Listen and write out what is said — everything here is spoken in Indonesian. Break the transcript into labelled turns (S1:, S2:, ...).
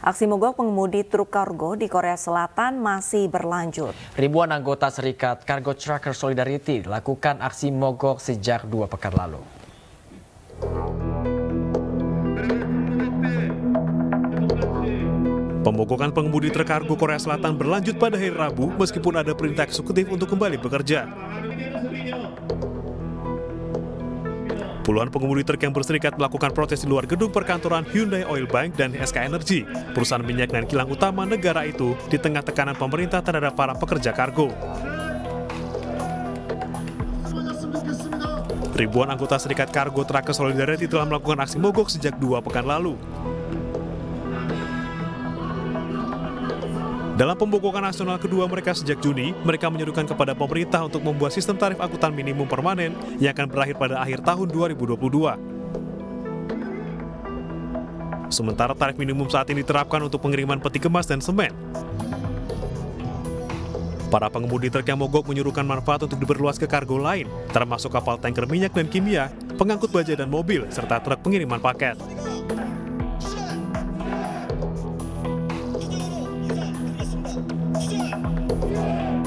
S1: Aksi mogok pengemudi truk kargo di Korea Selatan masih berlanjut.
S2: Ribuan anggota Serikat Cargo Trucker Solidarity lakukan aksi mogok sejak dua pekan lalu.
S3: Pemogokan pengemudi truk kargo Korea Selatan berlanjut pada hari Rabu meskipun ada perintah eksekutif untuk kembali bekerja. Puluhan pengemudi truk yang berserikat melakukan protes di luar gedung perkantoran Hyundai Oil Bank dan SK Energy, perusahaan minyak dan kilang utama negara itu di tengah tekanan pemerintah terhadap para pekerja kargo. Ribuan anggota Serikat Kargo Trucker Solidarity telah melakukan aksi mogok sejak dua pekan lalu. Dalam pembogokan nasional kedua mereka sejak Juni, mereka menyerukan kepada pemerintah untuk membuat sistem tarif angkutan minimum permanen yang akan berakhir pada akhir tahun 2022. Sementara tarif minimum saat ini diterapkan untuk pengiriman peti kemas dan semen. Para pengemudi truk yang mogok menyuruhkan manfaat untuk diperluas ke kargo lain, termasuk kapal tanker minyak dan kimia, pengangkut baja dan mobil, serta truk pengiriman paket. Música